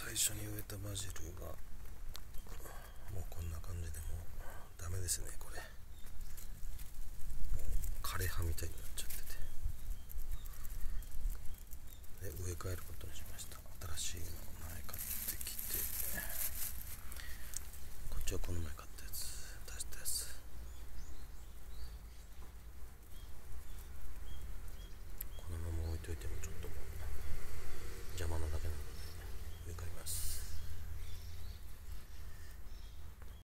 最初に植えたバジルがもうこんな感じでもダメですねこれ。枯れ葉みたいになっちゃってて。で植え替えることにしました。新しいのを前買ってきて。こっちはこの前買ったやつ。出したやつ。このまま置いといてもちょっと邪魔な